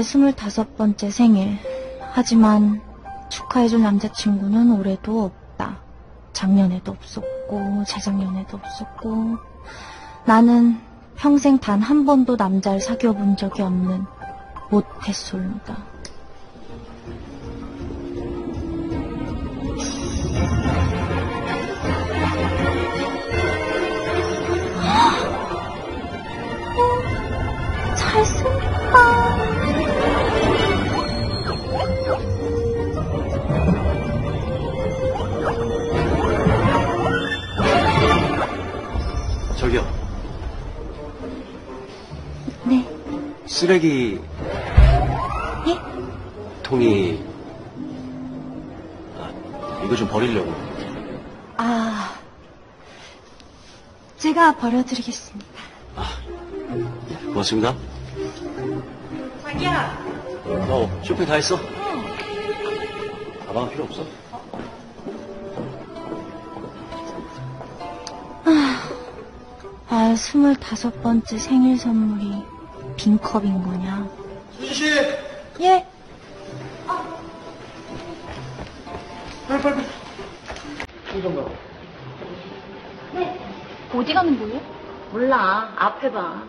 나의 스물다섯 번째 생일. 하지만 축하해줄 남자친구는 올해도 없다. 작년에도 없었고, 재작년에도 없었고. 나는 평생 단 한 번도 남자를 사귀어 본 적이 없는 모태솔로다. 쓰레기 예? 통이 아, 이거 좀 버리려고. 아, 제가 버려드리겠습니다. 고맙습니다. 자기야. 어, 쇼핑 다 했어? 가방은 필요 없어? 아, 스물다섯 번째 생일 선물이 빈컵인 거냐? 수지 씨, 예. 빨리 빨리. 충전 가. 어디 가는 거예요? 몰라. 앞에 봐.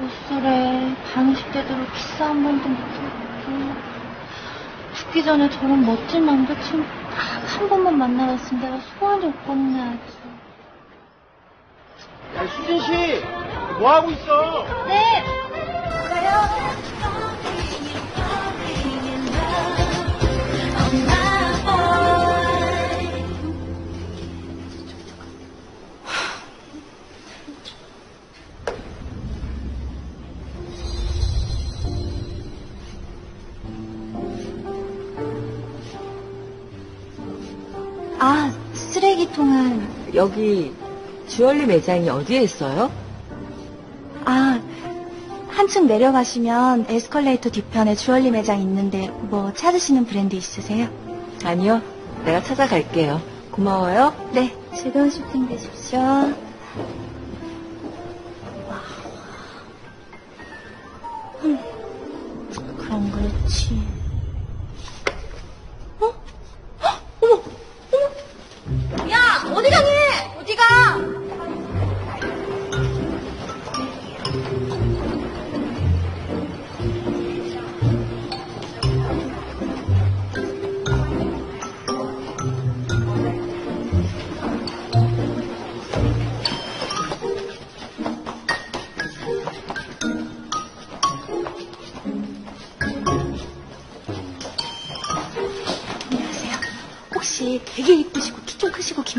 옷소래 반십 대대로 키스 한 번도 못했고 죽기 전에 저런 멋진 남자친구 딱 한 번만 만나봤으면 내가 소원이 없겠네 아주. 야, 수진 씨, 뭐 하고 있어? 네. 여기 주얼리 매장이 어디에 있어요? 아, 한층 내려가시면 에스컬레이터 뒤편에 주얼리 매장 있는데 뭐 찾으시는 브랜드 있으세요? 아니요. 내가 찾아갈게요. 고마워요. 네, 즐거운 쇼핑 되십시오.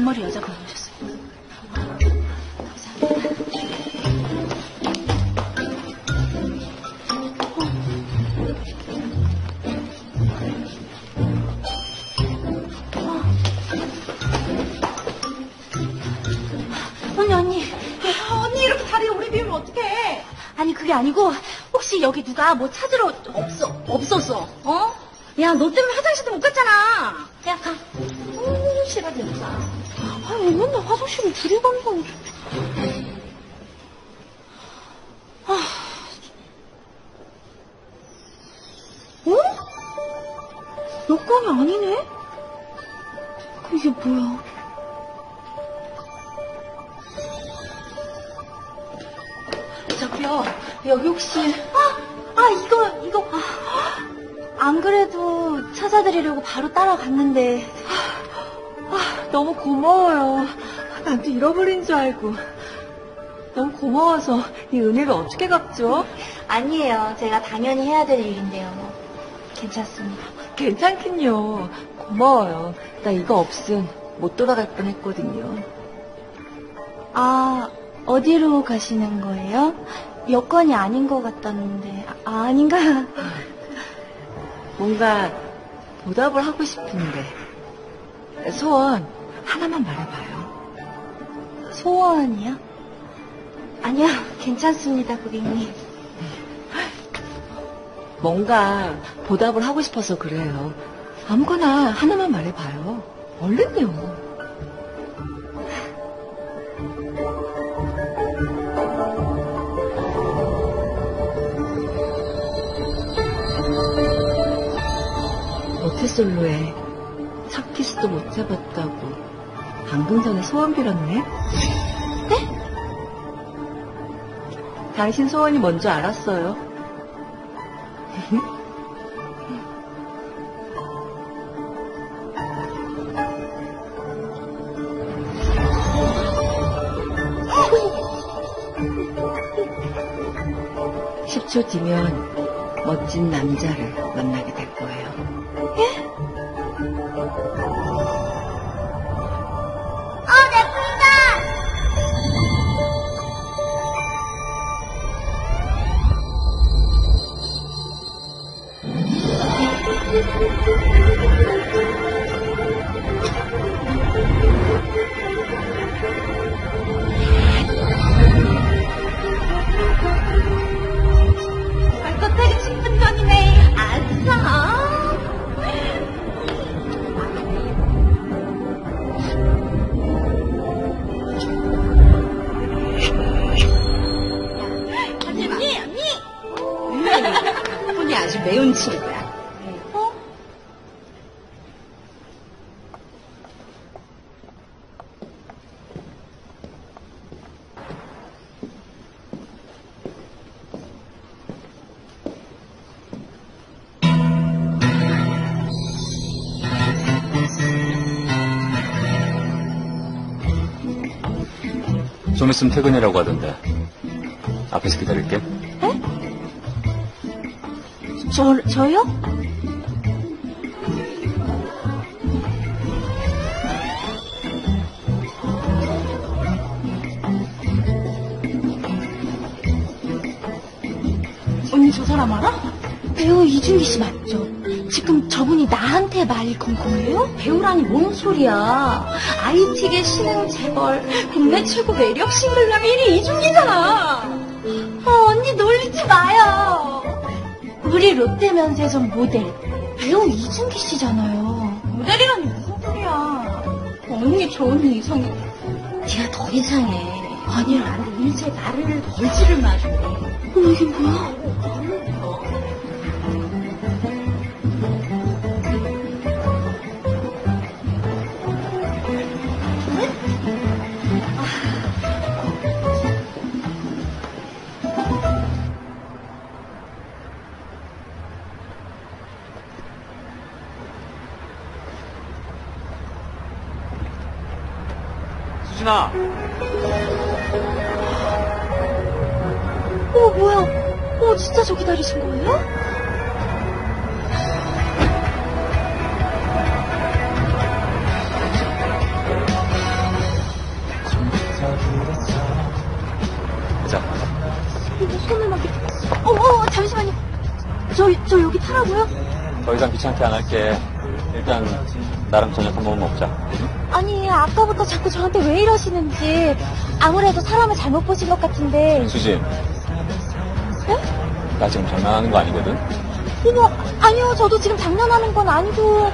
좀 크시고 긴 머리 여자분 오셨어요? 언니 언니 언니 이렇게 다리에 오래 비우면 어떡해 아니 그게 아니고 혹시 여기 누가 뭐 찾으러 없어 없었어 어? 야 너 때문에 화장실도 못 갔잖아 아 왜 맨날 화장실을 둘이 가는 거야 고마워요. 나도 잃어버린 줄 알고. 너무 고마워서 이 은혜를 어떻게 갚죠? 아니에요. 제가 당연히 해야 될 일인데요. 뭐. 괜찮습니다. 괜찮긴요. 고마워요. 나 이거 없음 못 돌아갈 뻔했거든요. 아, 어디로 가시는 거예요? 여권이 아닌 것 같다는데, 아, 아닌가? 뭔가 보답을 하고 싶은데. 소원 하나만 말해봐요. 소원이요? 아니요, 괜찮습니다, 고객님. 뭔가 보답을 하고 싶어서 그래요. 아무거나 하나만 말해봐요. 얼른요. 모태솔로에 첫 키스도 못 잡았다고 방금 전에 소원 빌었네? 네? 당신 소원이 뭔지 알았어요. 십초 뒤면 멋진 남자를 만나게 될 있으면 퇴근이라고 하던데. 앞에서 기다릴게. 저, 저요? 언니 저 사람 알아? 배우 이준기 씨 맞죠? 나한테 말건 거예요? 배우라니 뭔 소리야. IT계 신흥 재벌, 국내 최고 매력 싱글남 1위 이준기잖아. 어, 언니 놀리지 마요. 우리 롯데면세점 모델 배우 이준기 씨잖아요. 모델이라니 무슨 소리야. 언니 저 언니 이상해. 네가 더 이상해. 아니야, 일제 나를 벌지를 마줘. 어머 이게 뭐야? 수진아. 어 뭐야? 어 진짜 저 기다리신 거예요? 가자. 이거 손을 막 이렇게. 어, 어, 잠시만요. 저, 저 여기 타라고요? 더 이상 귀찮게 안 할게. 일단 나랑 저녁 한 번 먹자. 아까부터 자꾸 저한테 왜 이러시는지. 아무래도 사람을 잘못 보신 것 같은데. 수진. 네? 나 지금 장난하는 거 아니거든? 어머, 아니요. 저도 지금 장난하는 건 아니고.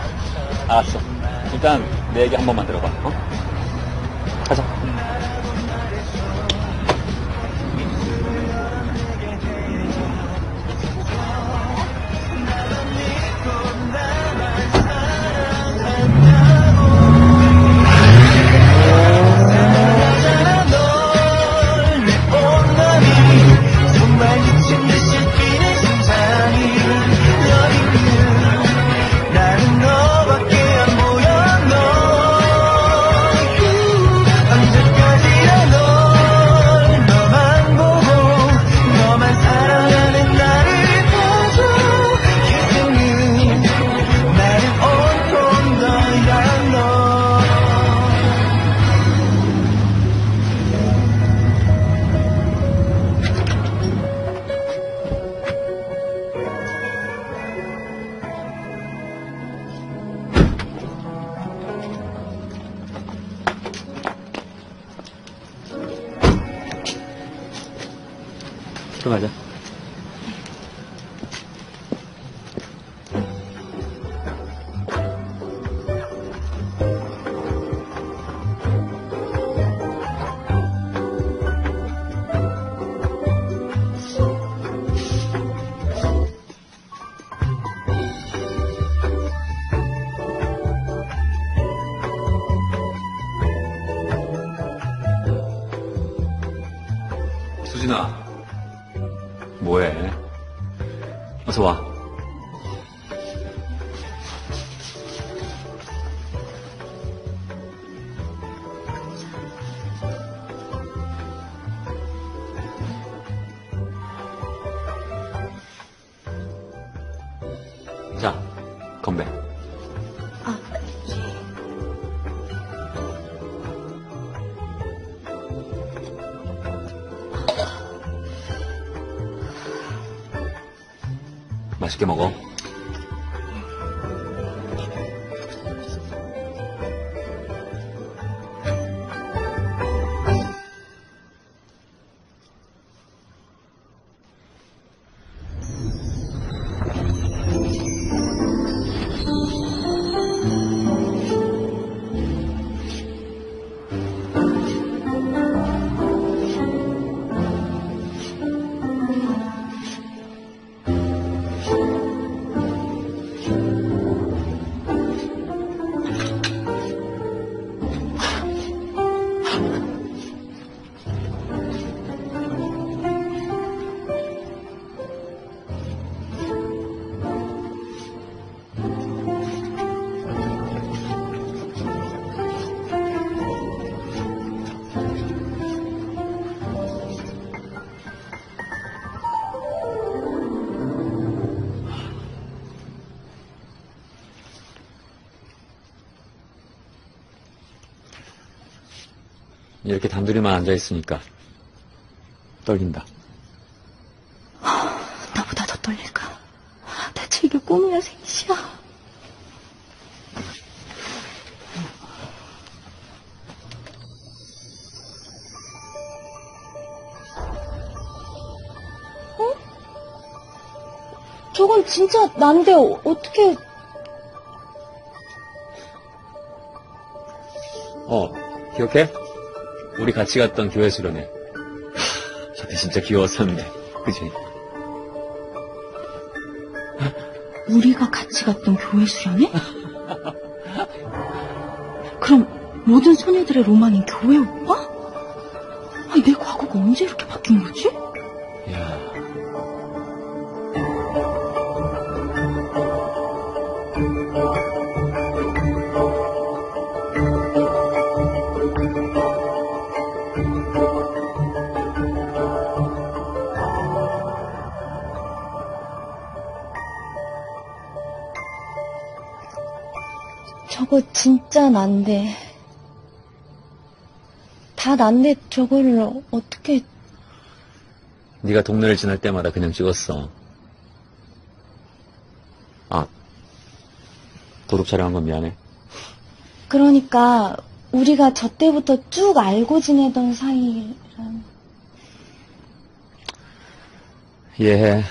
알았어. 일단 내 얘기 한 번만 들어봐. 어? 뭐해? 어서 와. 맛있게 먹 이렇게 단둘이만 앉아있으니까 떨린다. 나보다 더 떨릴까? 대체 이게 꿈이야, 생시야? 어? 저건 진짜 난데 어- 어떻게 어, 기억해? 우리 같이 갔던 교회 수련회. 저때 진짜 귀여웠었는데, 그지? 우리가 같이 갔던 교회 수련회? 그럼 모든 소녀들의 로망인 교회 오빠? 아니, 내 과거가 언제 이렇게 바뀐 거지? 야 저거 진짜 난데. 다 난데 저거를 어떻게 네가 동네를 지날 때마다 그냥 찍었어. 아, 도둑 촬영한 건 미안해. 그러니까 우리가 저 때부터 쭉 알고 지내던 사이란 이해해.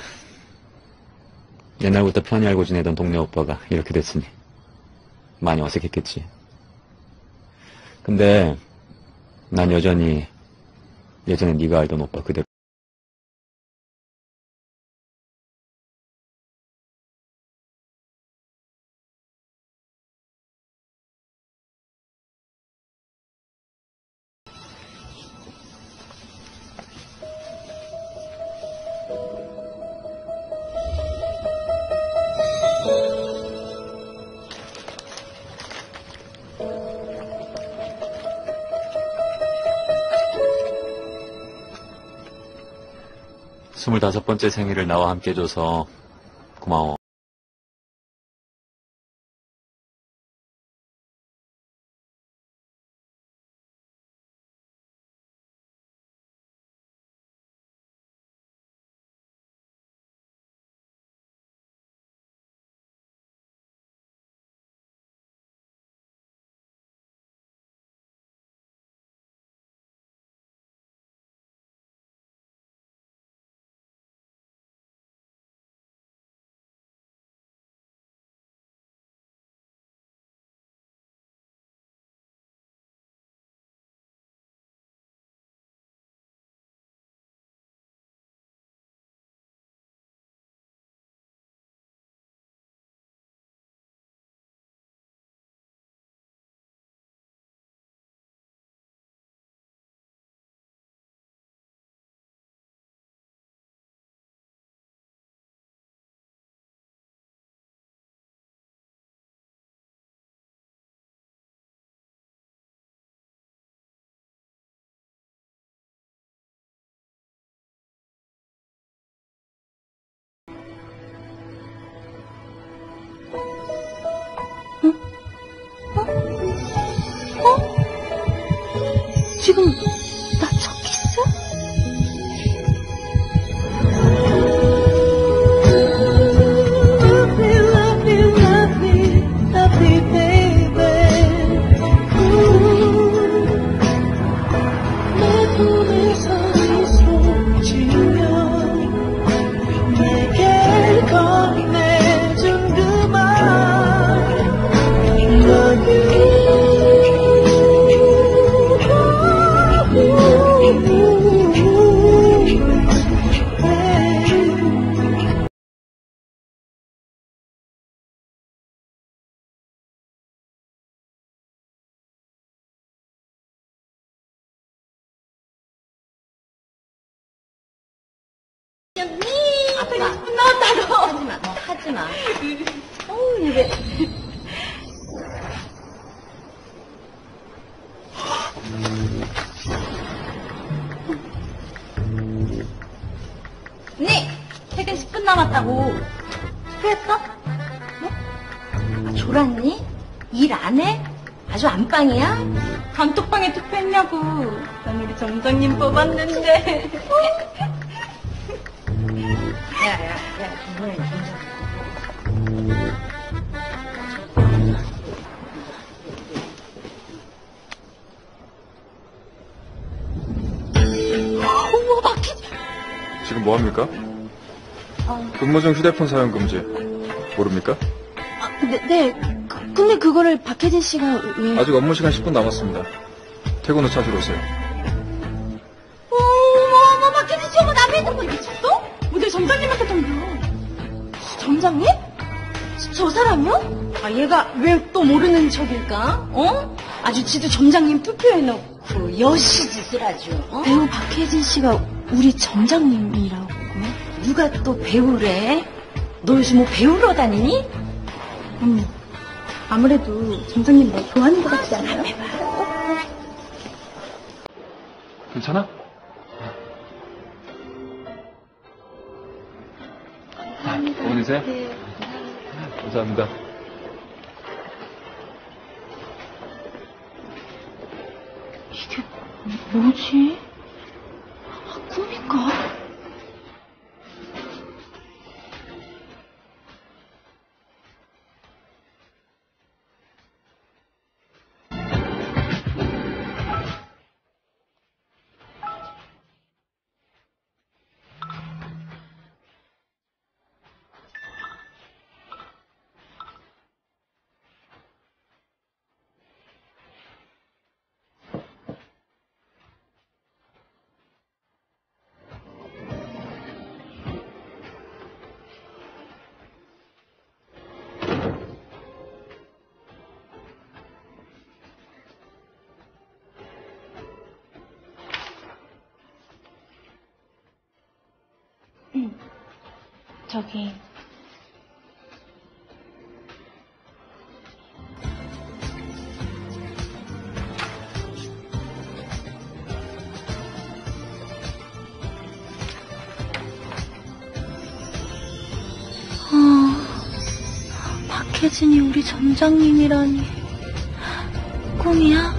옛날부터 편히 알고 지내던 동네 오빠가 이렇게 됐으니 많이 어색했겠지. 근데 난 여전히 예전에 네가 알던 오빠 그대로 스물다섯 번째 생일을 나와 함께 해줘서 고마워. 점장님 뽑았는데. 야 야야 이번엔 정상. 어머, 지금 뭐 합니까? 근무 중 휴대폰 사용 금지. 모릅니까? 네, 네. 그- 근데 그거를 박혜진 씨가 왜... 아직 업무 시간 10분 남았습니다. 퇴근 후 찾으러 오세요. 점장님한테 덤벼. 점장님? 저, 저 사람이요? 아, 얘가 왜 또 모르는 척일까? 어? 아주 지도 점장님 투표해놓고 여시짓을 아주. 어? 배우 박혜진 씨가 우리 점장님이라고요? 누가 또 배우래? 너 요즘 뭐 배우러 다니니? 언니, 아무래도 점장님 뭐 좋아하는 것 같지 않아요? 괜찮아? 어머니세요? 네. 감사합니다. 이게 뭐지? 아, 꿈인가? 저기 아, 박혜진이 우리 점장님이라니 꿈이야?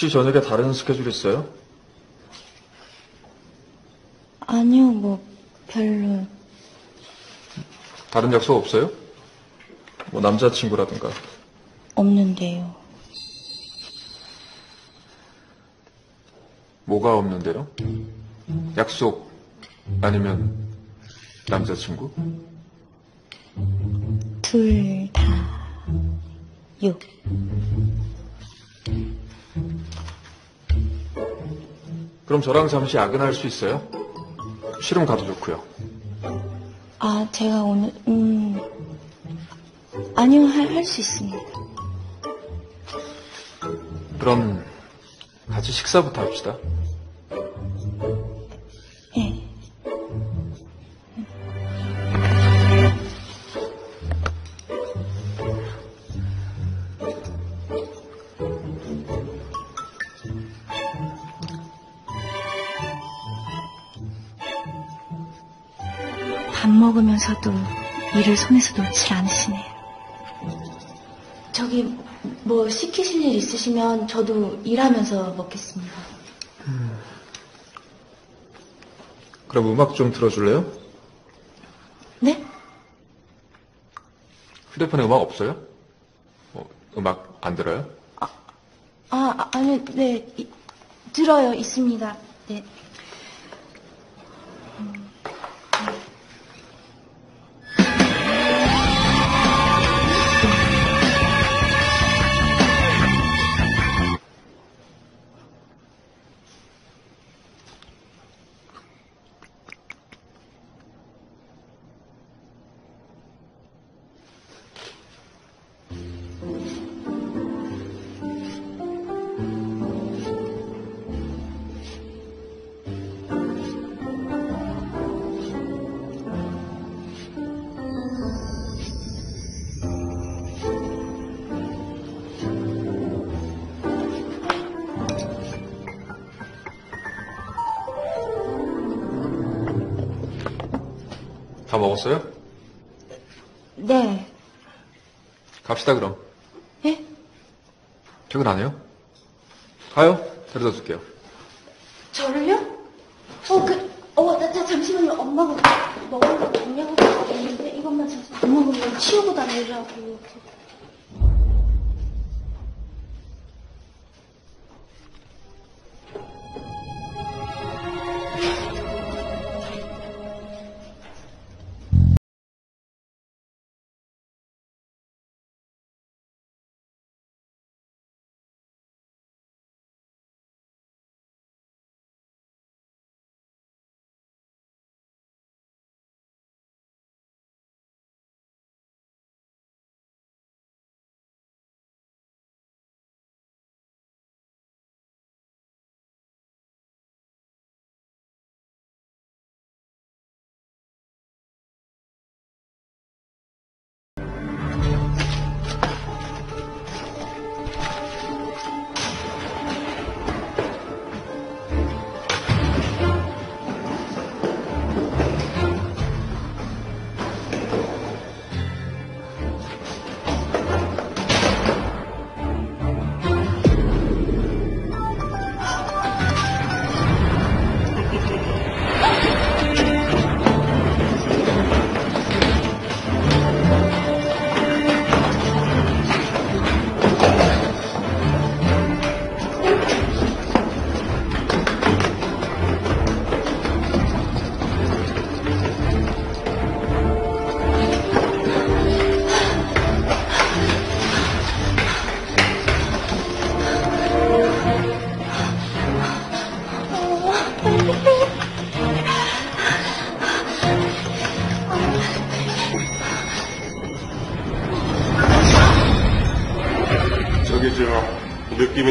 혹시 저녁에 다른 스케줄 있어요? 아니요, 뭐 별로. 다른 약속 없어요? 뭐 남자친구라든가. 없는데요. 뭐가 없는데요? 약속 아니면 남자친구? 둘 다. 요. 그럼 저랑 잠시 야근할 수 있어요? 싫으면 가도 좋고요. 아, 제가 오늘, 음. 아니요, 할, 할수 있습니다. 그럼 같이 식사부터 합시다. 먹으면서도 일을 손에서 놓질 않으시네요. 저기 뭐 시키실 일 있으시면 저도 일하면서 먹겠습니다. 그럼 음악 좀 틀어줄래요? 네? 휴대폰에 음악 없어요? 어, 음악 안 들어요? 아, 아, 아니, 네, 이- 들어요, 있습니다. 네. 먹었어요? 네. 갑시다, 그럼. 예? 퇴근 안 해요? 가요. 데려다 줄게요. 저를요? 어, 그, 어, 나, 나 잠시만요. 엄마가 먹은 거 있냐고 했는데 이것만 잠시 엄마가 치우고 다니라고.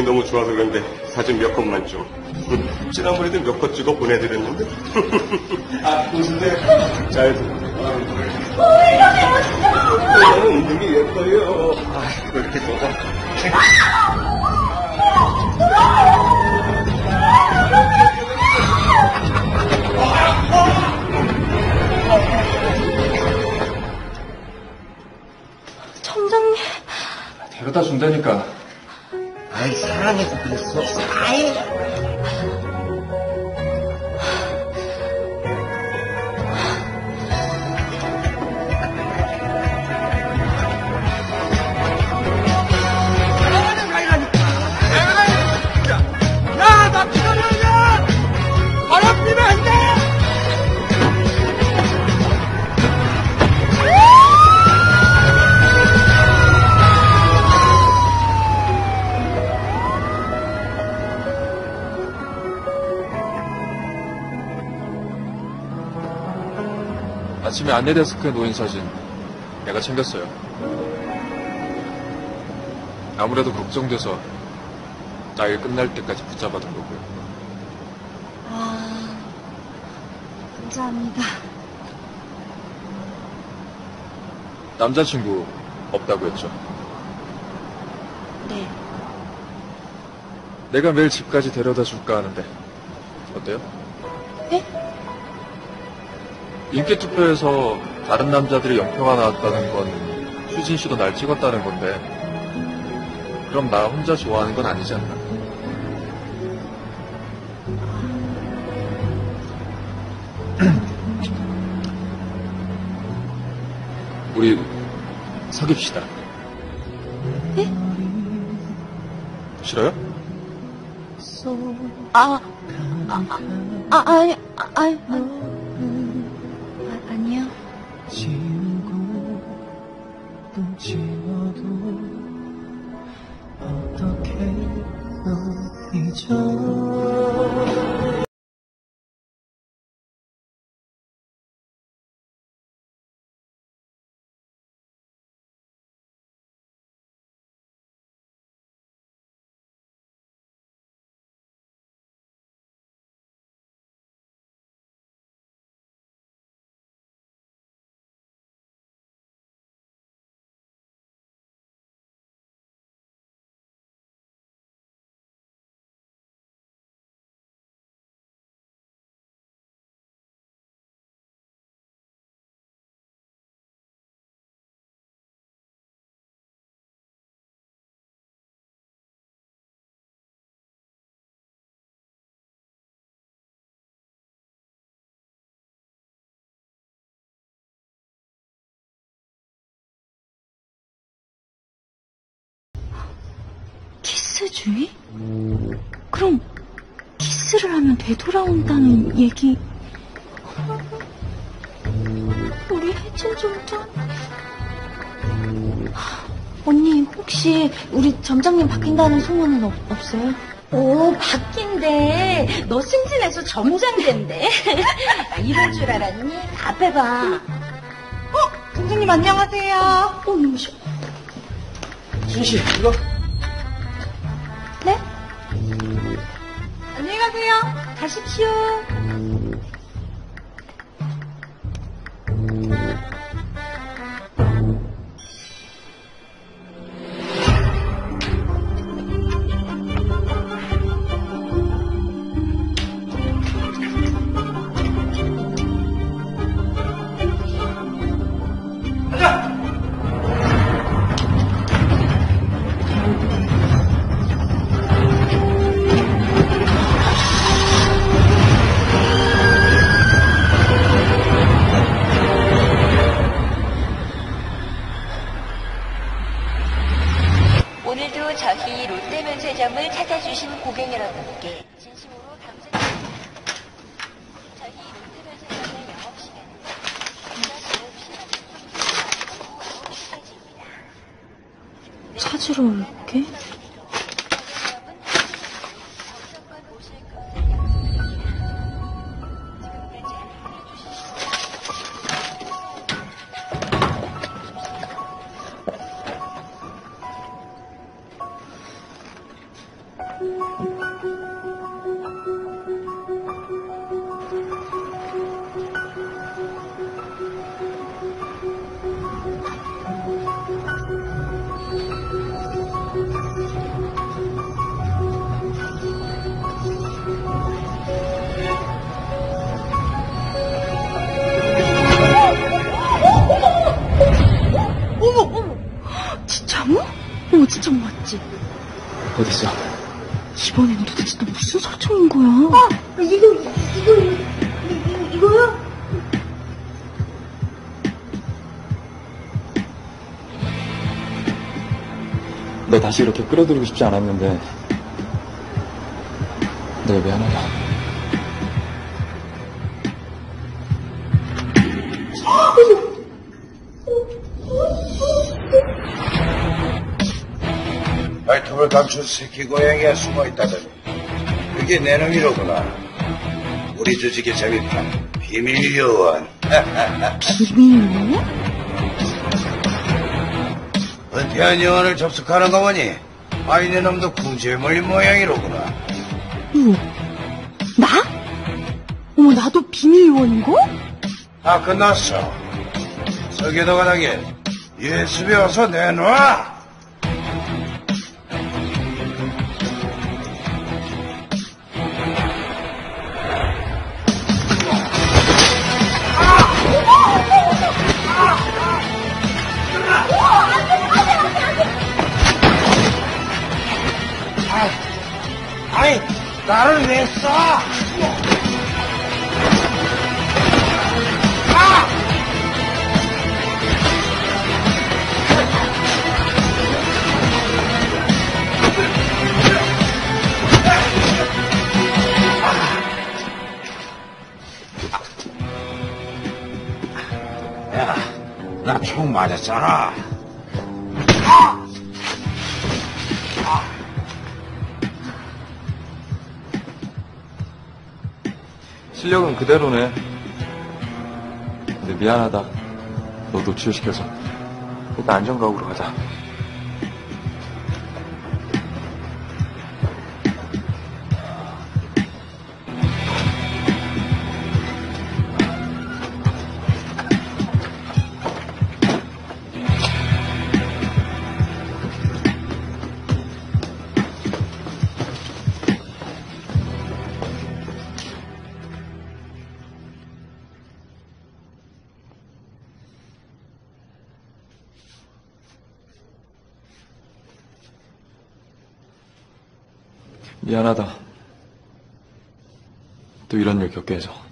저 느낌이 너무 좋아서 그런데 사진 몇 컷만 좀. 지난번에도 몇 컷 찍어 보내드렸는데. 아 무슨데? 잘. 너무 운동이 예뻐요. 아 그렇게 써서. 청장님. 데려다 준다니까. 아이, 사랑해서 그랬 아침에 안내데스크에 놓인 사진 내가 챙겼어요. 아무래도 걱정돼서 나일 끝날 때까지 붙잡아둔 거고요. 아, 감사합니다. 남자친구 없다고 했죠. 네. 내가 매일 집까지 데려다 줄까 하는데 어때요? 네? 인기 투표에서 다른 남자들이 연표가 나왔다는 건 수진 씨도 날 찍었다는 건데 그럼 나 혼자 좋아하는 건 아니지 않나? 우리 사귀시다. 네? 싫어요? 아, 아, 아, 아니, 아, 아니, 사제주의? 그럼 키스를 하면 되돌아온다는 얘기. 우리 혜진 점장. 언니 혹시 우리 점장님 바뀐다는 소문은 없, 없어요? 오, 바뀐대. 너 승진해서 점장 된대. 이럴 줄 알았니? 앞에 봐. 점장님 안녕하세요. 어, 너무 싫어. 순씨, 이거? 가세요. 가십시오. 다시 이렇게 끌어들이고 싶지 않았는데 내가 미안하다. 발톱을 감춘 새끼 고양이가 숨어 있다더니 그게 내 놈이로구나 우리 조직의 잠입한 비밀 요원 비밀로? 은 퇴한 요원을 접속하는 거 보니 아이 내 놈도 궁지에 몰린 모양이로구나 누구? 나? 어머 나도 비밀 요원인 거? 다 끝났어 서기도 관하게 USB 어서 내놔 그대로네. 근데 미안하다. 너 노출시켜서. 일단 안전각으로 가자. 미안하다. 또 이런 일 겪게 해서.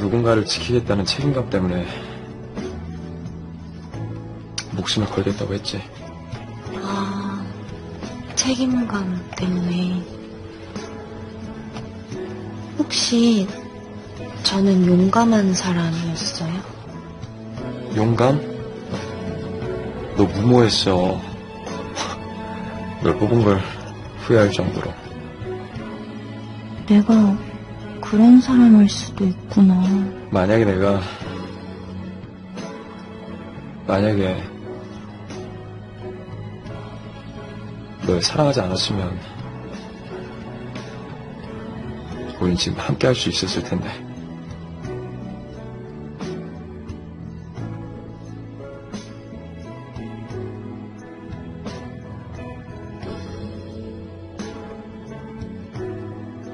누군가를 지키겠다는 책임감 때문에 목숨을 걸겠다고 했지. 아, 책임감 때문에. 혹시 저는 용감한 사람이었어요? 용감? 너 무모했어. 널 뽑은 걸 후회할 정도로. 내가 그런 사람일 수도 있구나. 만약에 내가 만약에 널 사랑하지 않았으면 우린 지금 함께 할 수 있었을 텐데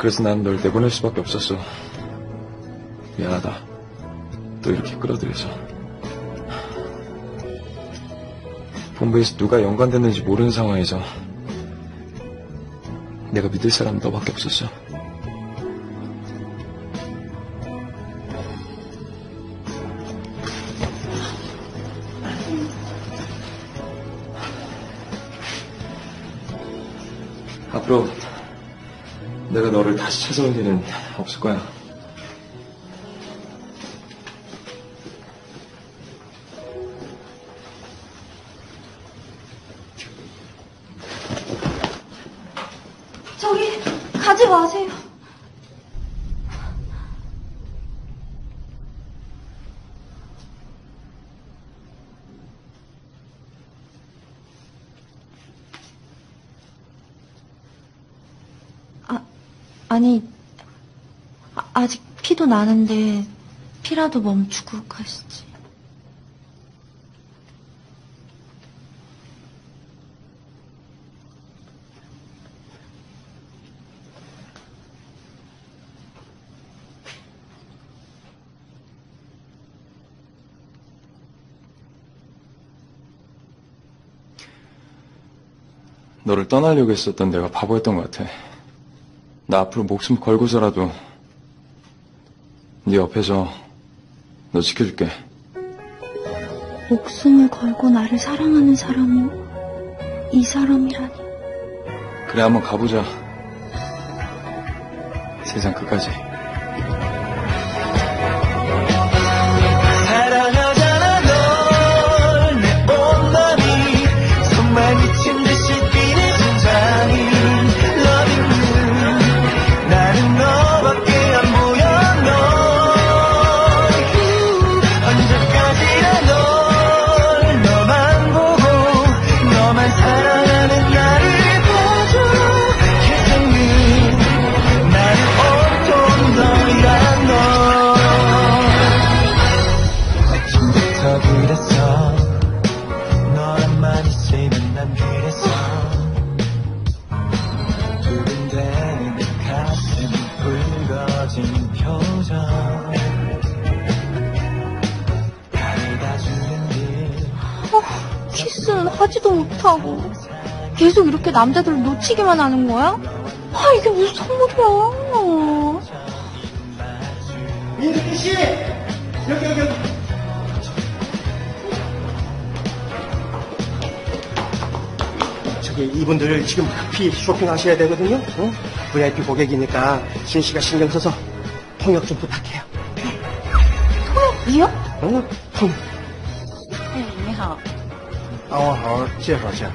그래서 난 널 내보낼 수밖에 없었어. 미안하다. 또 이렇게 끌어들여서. 본부에서 누가 연관됐는지 모르는 상황에서 내가 믿을 사람은 너밖에 없었어. 앞으로 내가 너를 다시 찾아올 일은 없을 거야. 피도 나는데 피라도 멈추고 가시지. 너를 떠나려고 했었던 내가 바보였던 것 같아. 나 앞으로 목숨 걸고서라도 네 옆에서 너 지켜줄게. 목숨을 걸고 나를 사랑하는 사람이 이 사람이라니. 그래 한번 가보자. 세상 끝까지. 못하고 계속 이렇게 남자들을 놓치기만 하는 거야? 아 이게 무슨 선물이야? 민득이 씨! 여기, 여기, 여기. 저기, 이분들 지금 급히 쇼핑하셔야 되거든요? 응? VIP 고객이니까 신 씨가 신경 써서 통역 좀 부탁해요. 통역이요? 응? 통. 你 Türkçe yapacak.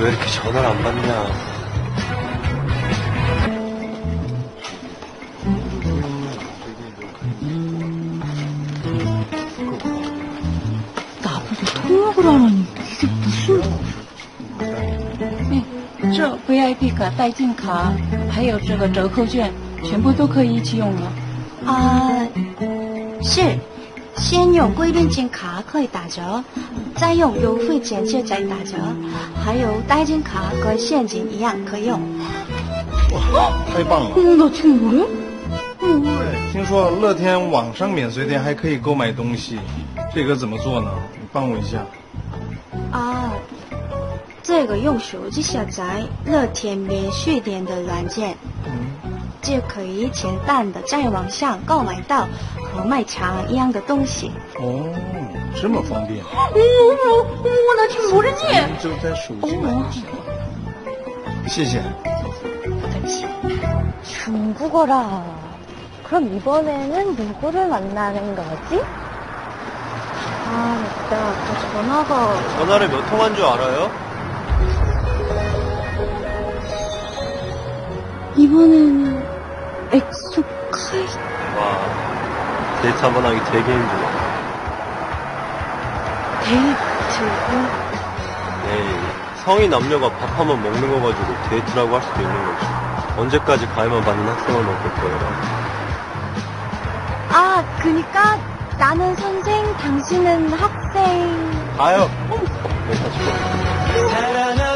왜 이렇게 전화를 안 받냐. 嗯，这 VIP 卡、代金卡，还有这个折扣券，全部都可以一起用了。啊，是，先用贵宾金卡可以打折，再用优惠券，再打折。还有代金卡跟现金一样可以用。哇，太棒了！听说乐天网上免税店还可以购买东西，这个怎么做呢？你帮我一下。啊，这个用手机下载乐天免税店的软件，就可以简单的在网上购买到和卖场一样的东西。哦，这么方便。오, 오, 나 지금 모르지? 就在手机买就行了。谢谢。 중국어라. 그럼 이번에는 누구를 만나는 거지? 아, 맞다. 아까 전화가. 전화를 몇 통 한 줄 알아요? 이번에는 엑소카이. 와, 데이트 한번 하기 되게 힘들어. 데이트. 에이, 성인 남녀가 밥 한 번 먹는 거 가지고 데이트라고 할 수도 있는 거지. 언제까지 가해만 받는 학생을 먹을 거예요? 아, 그니까 나는 선생, 당신은 학생. 가요! 네. 사랑하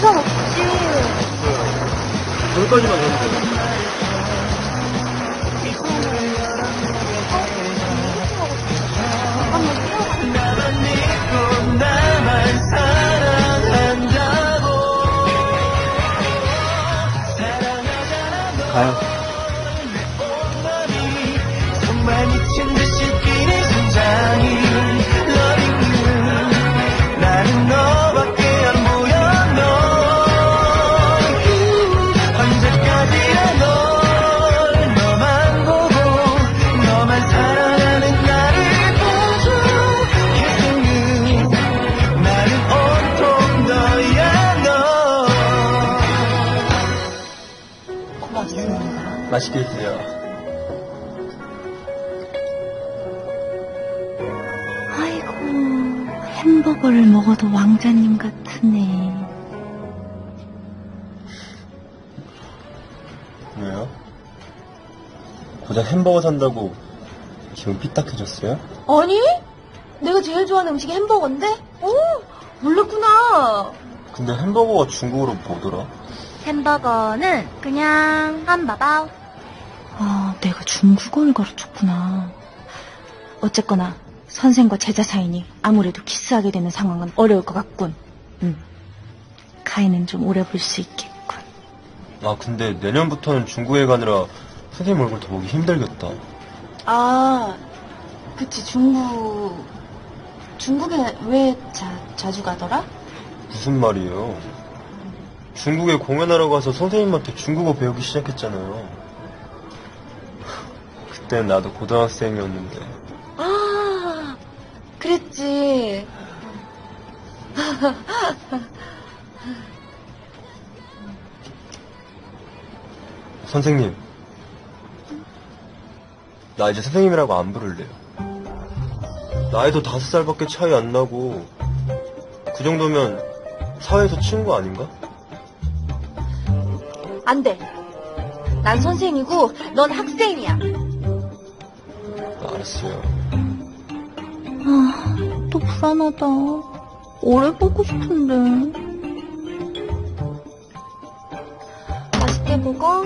부산 없지. 거기까지만 가면 돼. 가요. 맛있게 드세요. 아이고, 햄버거를 먹어도 왕자님 같으네. 왜요? 고작 햄버거 산다고 기분 삐딱해졌어요? 아니? 내가 제일 좋아하는 음식이 햄버거인데? 오, 몰랐구나. 근데 햄버거가 중국어로 뭐더라? 햄버거는 그냥 한바바오. 아, 내가 중국어를 가르쳤구나. 어쨌거나 선생과 제자 사이니 아무래도 키스하게 되는 상황은 어려울 것 같군. 응. 가인은 좀 오래 볼 수 있겠군. 아 근데 내년부터는 중국에 가느라 선생님 얼굴 더 보기 힘들겠다. 아, 그치, 중국. 중국에 왜 자, 자주 가더라? 무슨 말이에요? 중국에 공연하러 가서 선생님한테 중국어 배우기 시작했잖아요. 그때 나도 고등학생이었는데 아, 그랬지. 선생님 나 이제 선생님이라고 안 부를래요. 나이도 다섯 살밖에 차이 안 나고 그 정도면 사회에서 친구 아닌가? 안 돼. 난 선생이고, 넌 학생이야. 알았어요. 아, 또 불안하다. 오래 보고 싶은데. 맛있게 먹어.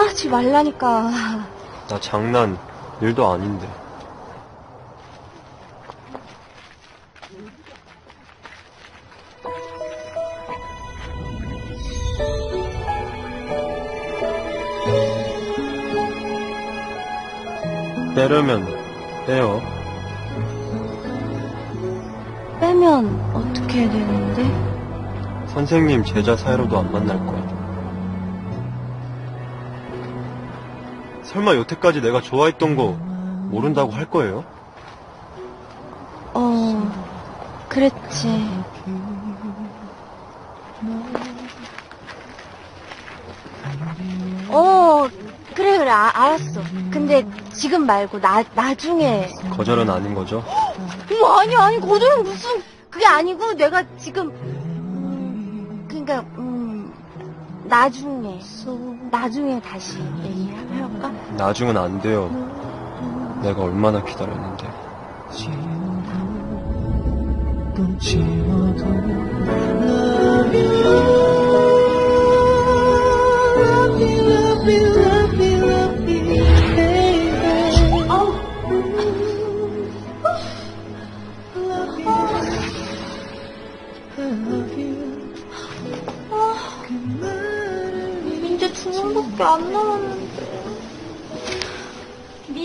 장난하지 말라니까. 나 장난 일도 아닌데. 빼려면 빼요. 빼면 어떻게 해야 되는데? 선생님 제자 사이로도 안 만날 거야. 설마 여태까지 내가 좋아했던 거 모른다고 할 거예요? 어, 그랬지. 어, 그래, 그래, 아, 알았어. 근데 지금 말고, 나, 나중에. 거절은 아닌 거죠? 뭐, 아니, 아니, 거절은 무슨, 그게 아니고, 내가 지금, 음, 그니까, 음, 나중에, 나중에 다시 얘기 할까? 나중은 안 돼요. 내가 얼마나 기다렸는데. 이제 두 명밖에 안 남았는데.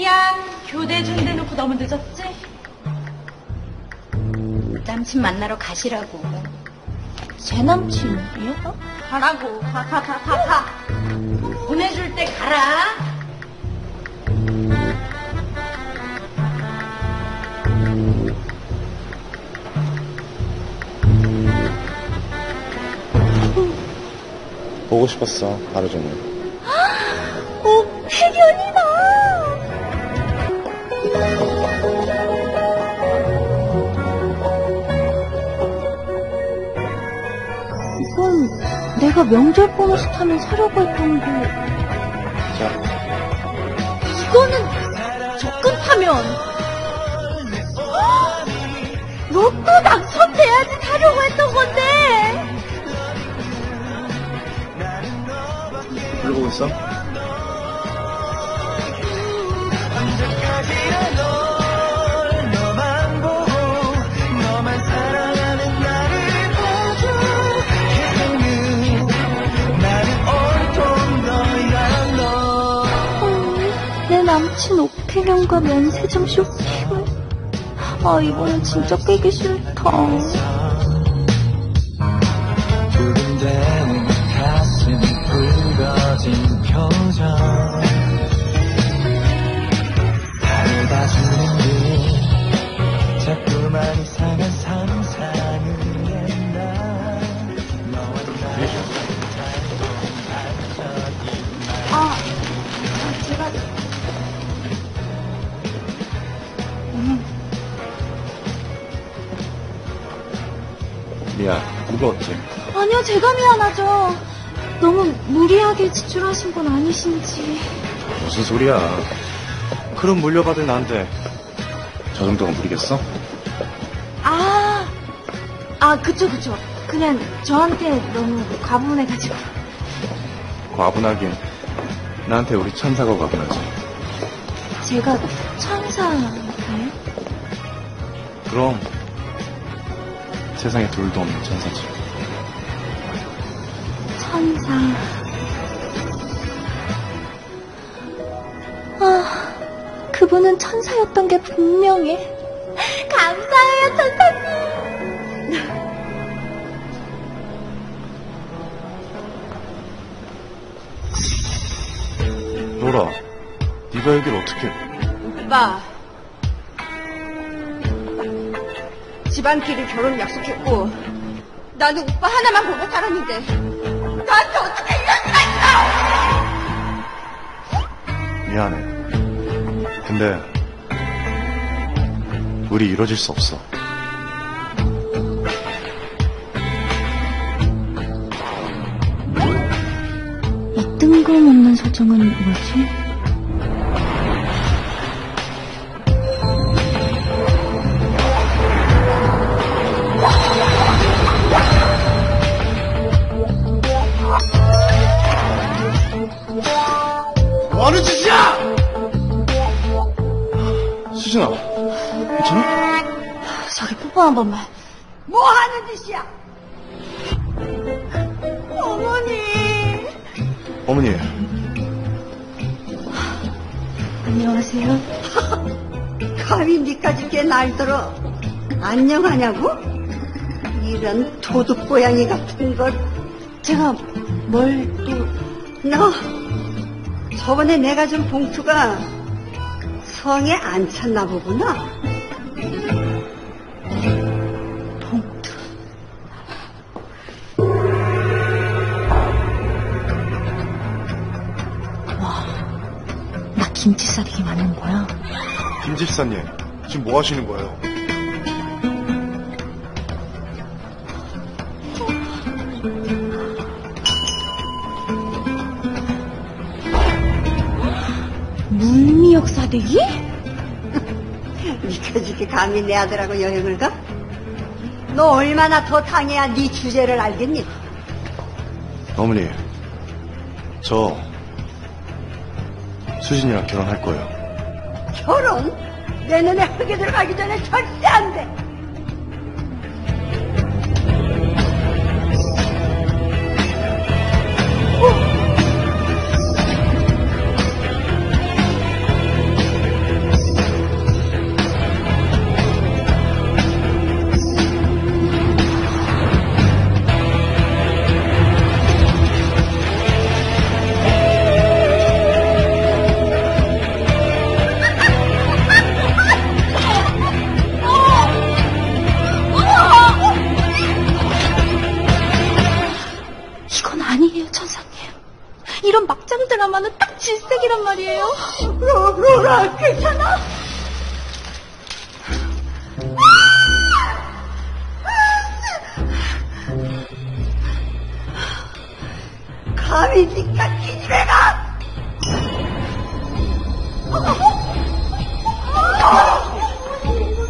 미안, 교대 준대 놓고 너무 늦었지? 남친 만나러 가시라고. 제 남친이요? 가라고, 가, 가, 가, 가, 가. 보내줄 때 가라. 보고 싶었어, 하루 종일. 내가 명절 보너스 타면 사려고 했던 거. 이거는 적금 타면 로또 당첨돼야지 사려고 했던 건데. 불고 있어? 남친 오페경과 면세점 쇼핑을. 아, 이거는 진짜 깨기 싫다. 두근대는 가슴 붉어진 표정 무거웠지? 아니요, 제가 미안하죠. 너무 무리하게 지출하신 건 아니신지. 무슨 소리야. 그럼 물려받은 나한테 저 정도가 무리겠어? 아, 아, 그쵸, 그쵸. 그냥 저한테 너무 과분해가지고. 과분하긴. 나한테 우리 천사가 과분하지. 제가 천사인가요? 그럼 세상에 둘도 없는 천사지. 아, 그분은 천사였던 게 분명해. 감사해요, 천사님. 로라, 네가 여길 어떻게? 오빠. 집안끼리 결혼 약속했고, 나는 오빠 하나만 보고 살았는데, 미안해. 근데 우리 이뤄질 수 없어. 이 뜬금없는 소정은 뭐지? 뽀뽀 한 번만. 뭐 하는 짓이야? 어머니. 어머니, 안녕하세요. 감히 니까지 꽤날 들어. 안녕하냐고? 이런 도둑 고양이 같은 걸. 제가 뭘 또... 너 저번에 내가 준 봉투가 성에 안 찼나 보구나. 나 집사님, 지금 뭐 하시는 거예요? 물미역 싸대기? 니까 지게 감히 내 아들하고 여행을 가? 너 얼마나 더 당해야 네 주제를 알겠니? 어머니, 저 수진이랑 결혼할 거예요. 결혼? 내 눈에 흙이 들어가기 전에 절대 안 돼.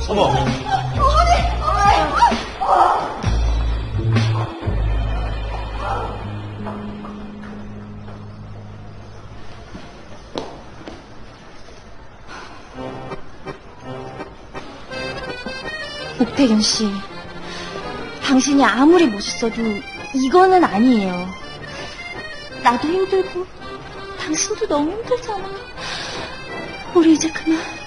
어머, 옥태균 씨, 당신이 아무리 멋있어도 이거는 아니에요. 나도 힘들고 당신도 너무 힘들잖아. 우리 이제 그만.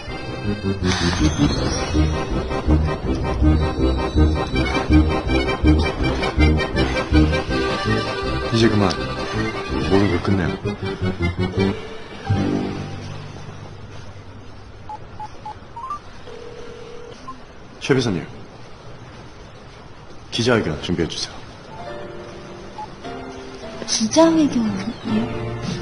이제 그만 모든 걸 끝내요. 최 비서님, 기자회견 준비해 주세요. 기자회견이요?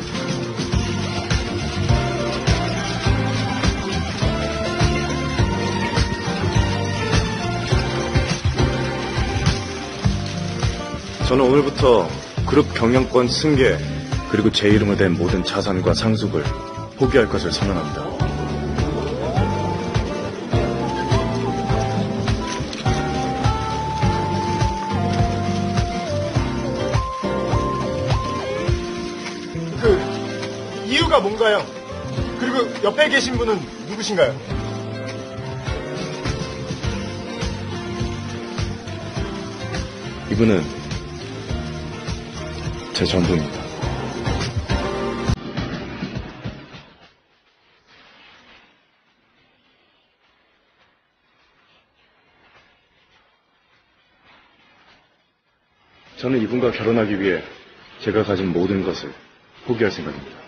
저는 오늘부터 그룹 경영권 승계 그리고 제 이름으로 된 모든 자산과 상속을 포기할 것을 선언합니다. 그 이유가 뭔가요? 그리고 옆에 계신 분은 누구신가요? 이분은 제 전부입니다. 저는 이분과 결혼하기 위해 제가 가진 모든 것을 포기할 생각입니다.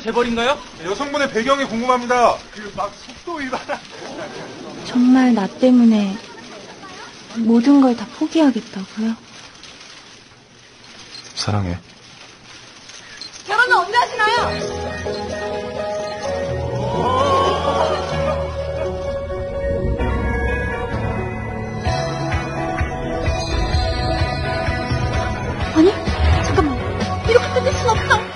재벌인가요? 여성분의 배경이 궁금합니다. 그 막 속도 위반. 정말 나 때문에 모든 걸 다 포기하겠다고요? 사랑해. 결혼은 언제 하시나요? 아니, 잠깐만. 이렇게 끝낼 순 없어.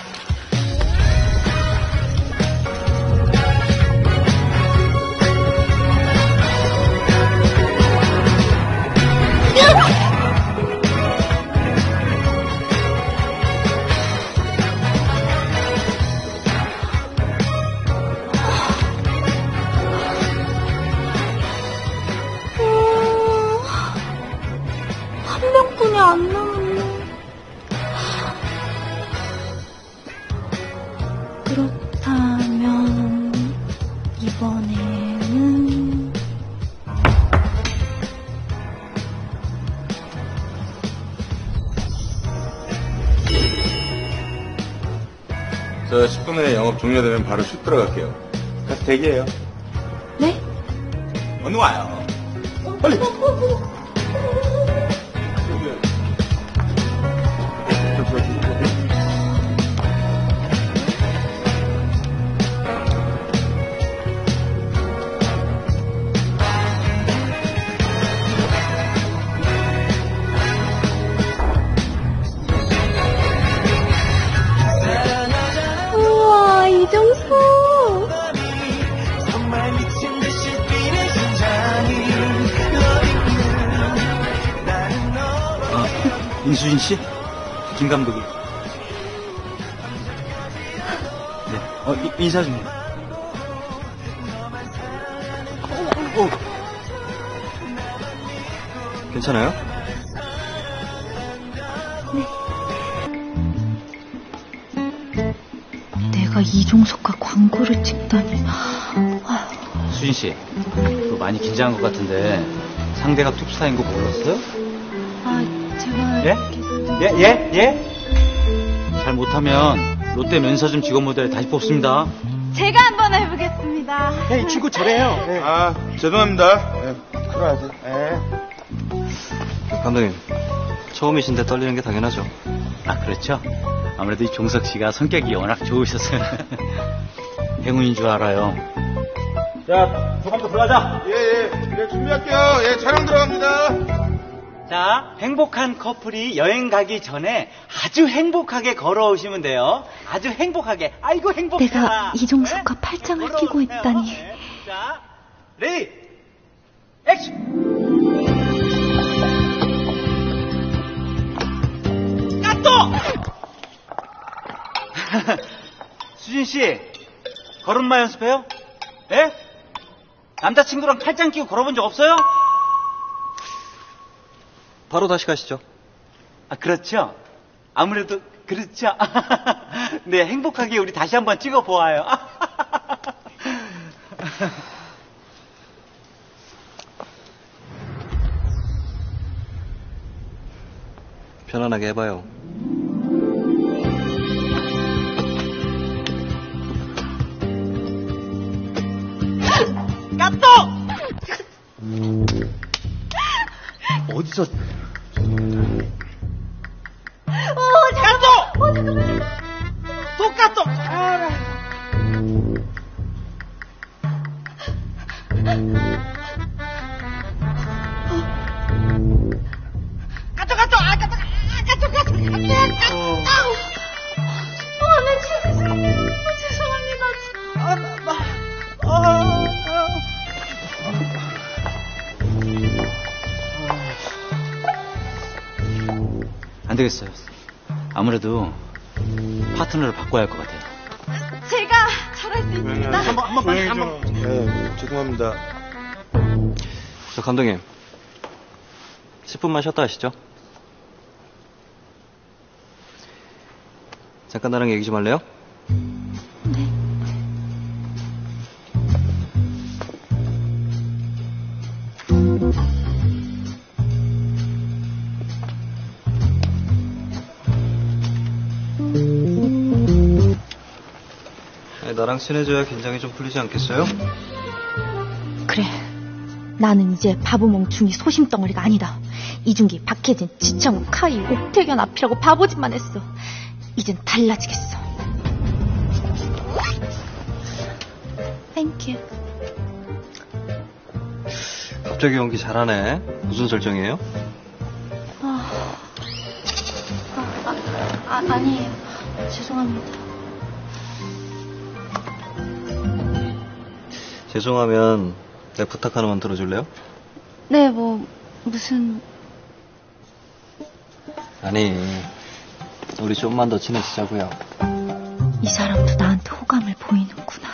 종료되면 바로 슛 들어갈게요. 가서 대기해요. 네? 오늘 와요. 빨리. 인수진 씨? 김 감독이. 네. 어, 이- 인사 좀. 해. 어. 괜찮아요? 내가 이종석과 광고를 찍다니. 수진 씨, 그 많이 긴장한 것 같은데 상대가 톱스타인 거 몰랐어요? 예? 예? 예? 예? 잘 못하면 롯데 면서점 직원 모델 다시 뽑습니다. 제가 한번 해보겠습니다. 이 친구 저래요. 아, 죄송합니다. 네, 들어가세요. 네. 감독님, 처음이신데 떨리는 게 당연하죠. 아, 그렇죠. 아무래도 이 종석 씨가 성격이 워낙 좋으셔서 행운인 줄 알아요. 자, 조감독 들어가자. 예, 예. 네, 준비할게요. 예, 촬영 들어갑니다. 자, 행복한 커플이 여행 가기 전에 아주 행복하게 걸어오시면 돼요. 아주 행복하게. 아이고 행복해. 내가 이종석과 팔짱을 끼고 있다니. 자, 레디, 액션. 까또. 수진 씨, 걸음마 연습해요? 예? 남자친구랑 팔짱 끼고 걸어본 적 없어요? 바로 다시 가시죠. 아, 그렇죠. 아무래도, 그렇죠. 네, 행복하게 우리 다시 한번 찍어보아요. 편안하게 해봐요. 까또! 어디서 어! 아! 아! 아! 아우! 아, 나 진짜 죄송합니다. 죄송합니다. 아, 나, 나. 안 되겠어요. 아무래도 파트너를 바꿔야 할 것 같아요. 제가 잘할 수 있습니다. 한번, 한번, 빨리, 한번. 네, 죄송합니다. 저 감독님, 10분만 쉬었다 하시죠. 잠깐 나랑 얘기 좀 할래요? 네, 나랑 친해져야 긴장이 좀 풀리지 않겠어요? 그래. 나는 이제 바보 멍충이 소심 덩어리가 아니다. 이준기, 박해진, 지창욱, 카이, 옥택연 앞이라고 바보짓만 했어. 이젠 달라지겠어. Thank you. 갑자기 연기 잘하네. 무슨 설정이에요? 아, 아, 아, 아, 아니에요. 죄송합니다. 죄송하면 내 부탁 하나만 들어줄래요? 네, 뭐, 무슨, 아니, 우리 좀만 더 친해지자고요. 이 사람도 나한테 호감을 보이는구나.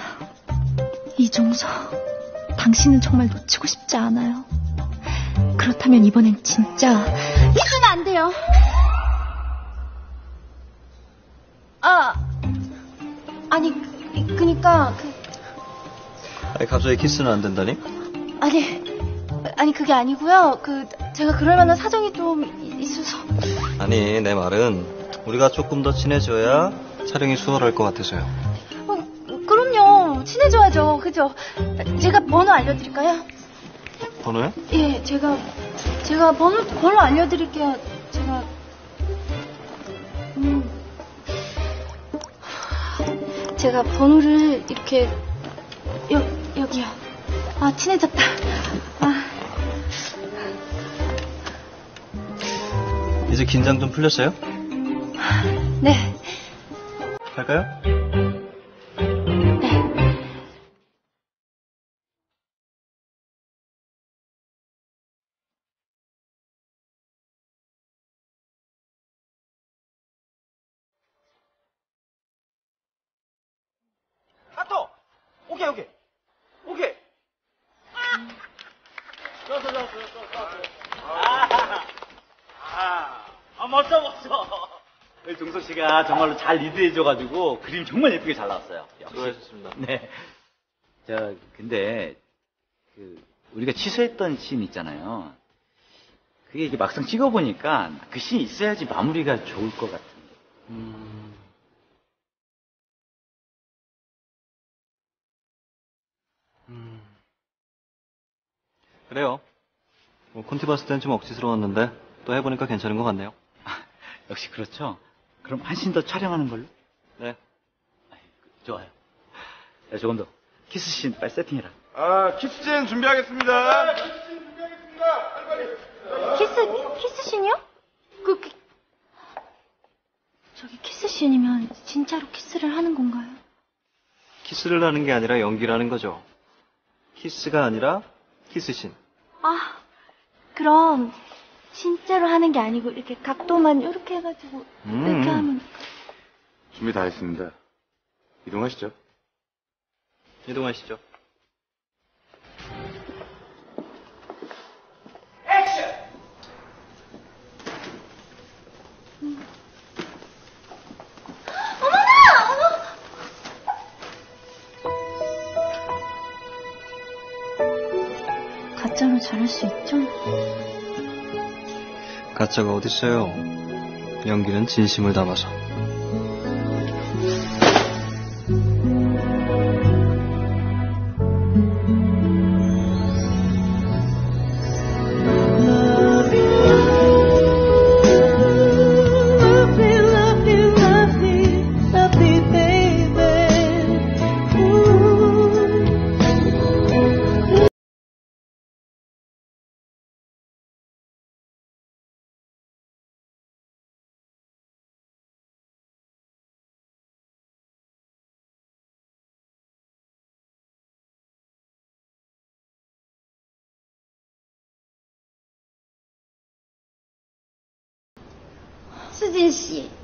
이종서, 당신은 정말 놓치고 싶지 않아요. 그렇다면 이번엔 진짜 갑자기 키스는 안 된다니? 아니, 아니 그게 아니고요. 그 제가 그럴 만한 사정이 좀 있어서. 아니, 내 말은 우리가 조금 더 친해져야 촬영이 수월할 것 같아서요. 어, 그럼요, 친해져야죠. 그죠? 제가 번호 알려드릴까요? 번호요? 예, 제가 제가 번호 번호 알려드릴게요. 제가 음 제가 번호를 이렇게 여 여기요. 아 친해졌다. 아 이제 긴장 좀 풀렸어요? 네. 갈까요? 정말로 잘 리드해줘가지고 그림 정말 예쁘게 잘 나왔어요. 역시. 수고하셨습니다. 네. 저, 근데, 그, 우리가 취소했던 씬 있잖아요. 그게 이게 막상 찍어보니까 그 씬이 있어야지 마무리가 좋을 것 같은데. 음. 음. 그래요. 뭐 콘티 봤을 땐 좀 억지스러웠는데 또 해보니까 괜찮은 것 같네요. 역시 그렇죠. 그럼 한씬더 촬영하는 걸로? 네. 좋아요. 야, 조금 더. 키스씬 빨리 세팅해라. 아, 키스씬 준비하겠습니다. 키스 키스신이요? 그, 그 저기 키스신이면 진짜로 키스를 하는 건가요? 키스를 하는 게 아니라 연기를 하는 거죠. 키스가 아니라 키스신. 아 그럼 진짜로 하는 게 아니고 이렇게 각도만 이렇게 해가지고 음. 이렇게 하면 준비 다 했습니다. 이동하시죠. 이동하시죠. 가짜가 어딨어요. 연기는 진심을 담아서.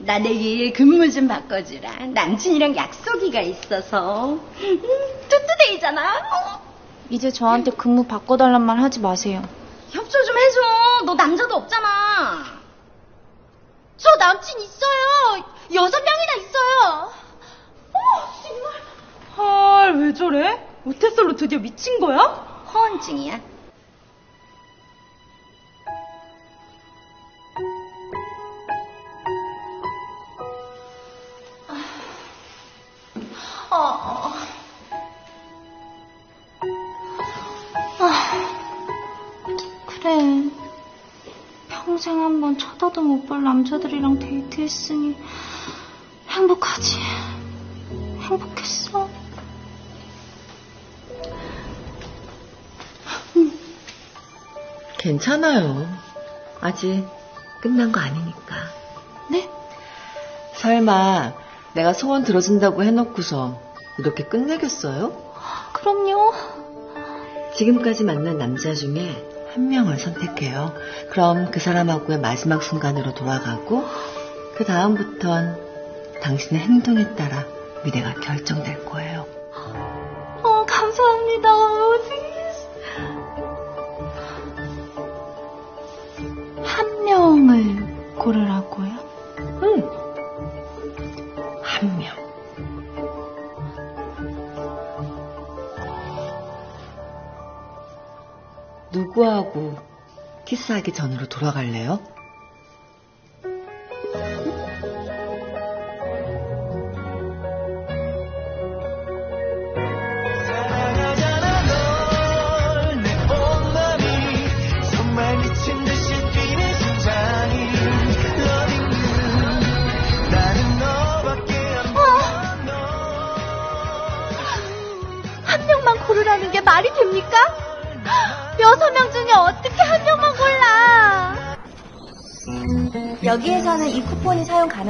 나 내일 근무 좀 바꿔주라. 남친이랑 약속이가 있어서. 음, 투투데이잖아. 어, 이제 저한테 근무 바꿔달란 말 하지 마세요. 협조 좀 해줘. 너 남자도 없잖아. 저 남친 있어요. 여섯 명이나 있어요. 어, 정말. 헐, 왜 저래? 모태솔로 드디어 미친 거야? 허언증이야. 평생 한 번 쳐다도 못 볼 남자들이랑 데이트했으니 행복하지. 행복했어. 괜찮아요. 아직 끝난 거 아니니까. 네? 설마 내가 소원 들어준다고 해놓고서 이렇게 끝내겠어요? 그럼요. 지금까지 만난 남자 중에 한 명을 선택해요. 그럼 그 사람하고의 마지막 순간으로 돌아가고 그 다음부턴 당신의 행동에 따라 미래가 결정될 거예요. 어, 감사합니다. 한 명을 고르라고요? 구하고 키스하기 전으로 돌아갈래요?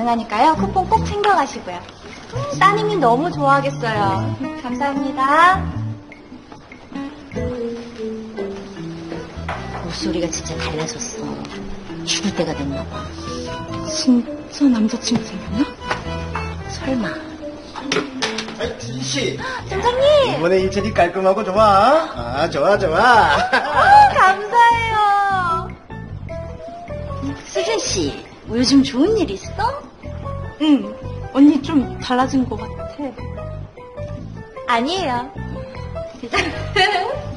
가능하니까요. 쿠폰 꼭 챙겨가시고요. 음, 따님이 너무 좋아하겠어요. 감사합니다. 목소리가 진짜 달라졌어. 죽을 때가 됐나 봐. 진짜 남자친구 생겼나? 설마. 씨, 팀장님! 이번에 일처리 깔끔하고 좋아. 아, 좋아, 좋아. 아, 감사해요. 수진 씨, 뭐 요즘 좋은 일 있어? 달라진 것 같아. 아니에요.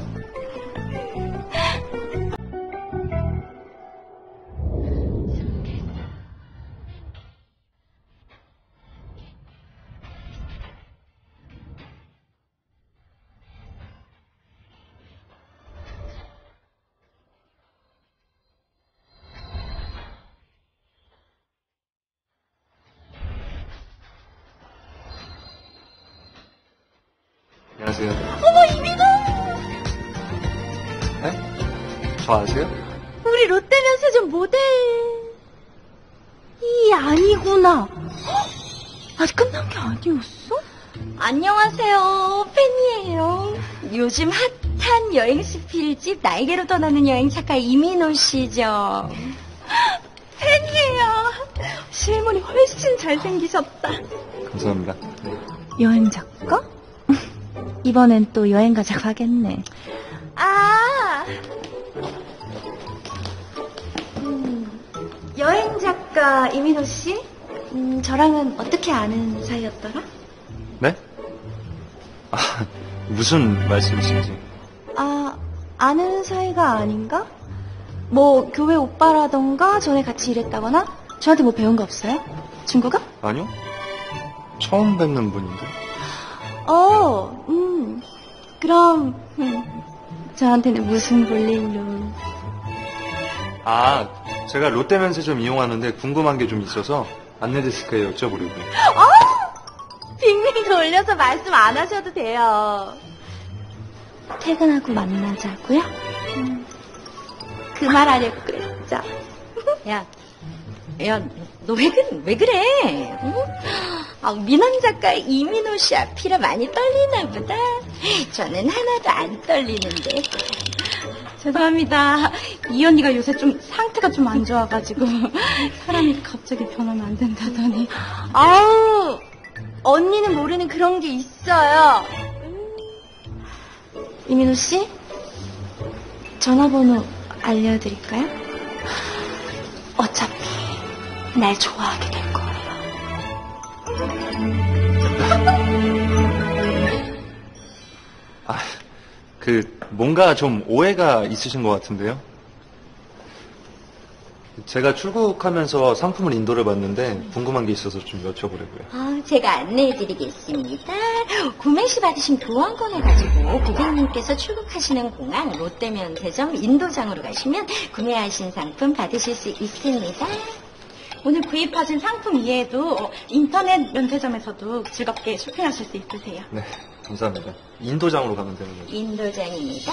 아세요? 우리 롯데면세점 모델. 이 아니구나. 헉! 아직 끝난 게 아니었어? 안녕하세요. 팬이에요. 요즘 핫한 여행스 필집 날개로 떠나는 여행 작가 이민호 씨죠. 팬이에요. 실물이 훨씬 잘생기셨다. 감사합니다. 여행 작가? 이번엔 또 여행 가자고 하겠네. 여행 작가 이민호 씨? 음, 저랑은 어떻게 아는 사이였더라? 네? 아, 무슨 말씀이신지. 아, 아는 사이가 아닌가? 뭐, 교회 오빠라던가 전에 같이 일했다거나? 저한테 뭐 배운 거 없어요? 중국어? 아니요? 처음 뵙는 분인데. 어, 음. 그럼, 음, 저한테는 무슨 볼일로. 아, 제가 롯데면세점 이용하는데 궁금한 게 좀 있어서 안내데스크에 여쭤보려고요. 어! 빅밍 돌려서 말씀 안 하셔도 돼요. 퇴근하고 만나자고요? 음, 그말 하려고 그랬죠. 야, 야, 너 왜 그래? 왜 그래? 응? 아, 민원 작가 이민호 씨 앞이라 많이 떨리나 보다. 저는 하나도 안 떨리는데. 죄송합니다. 이 언니가 요새 좀 상태가 좀 안 좋아가지고 사람이 갑자기 변하면 안 된다더니 아우 언니는 모르는 그런 게 있어요. 이민호 씨 전화번호 알려드릴까요? 어차피 날 좋아하게 될 거예요. 아, 그, 뭔가 좀 오해가 있으신 것 같은데요? 제가 출국하면서 상품을 인도를 받는데 궁금한 게 있어서 좀 여쭤보려고요. 아, 제가 안내해드리겠습니다. 구매 시 받으신 교환권 해가지고 고객님께서 출국하시는 공항 롯데면 세점 인도장으로 가시면 구매하신 상품 받으실 수 있습니다. 오늘 구입하신 상품 이외에도 인터넷 면세점에서도 즐겁게 쇼핑하실 수 있으세요. 네, 감사합니다. 인도장으로 가면 되는 거죠? 인도장입니다.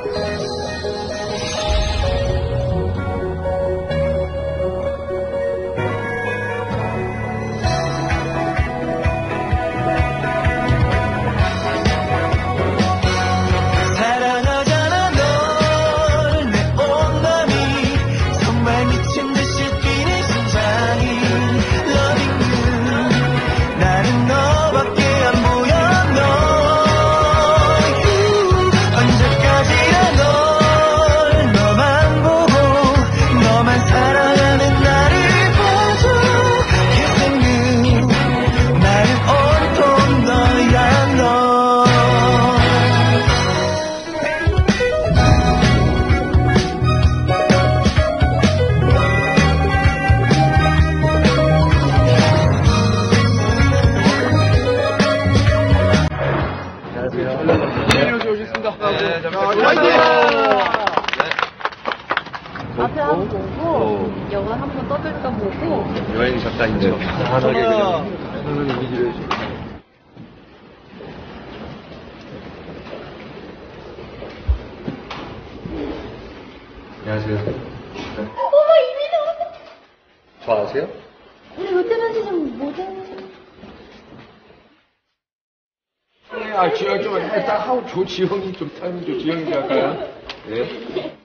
지영이 좀 타면 조 지영이 할까요? 예?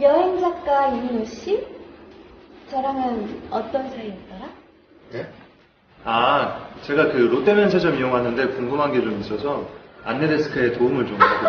여행 작가 이민호 씨? 저랑은 어떤 사이였더라? 아, 제가 그 롯데면 세점 이용하는데 궁금한 게 좀 있어서 안내 데스크에 도움을 좀 받으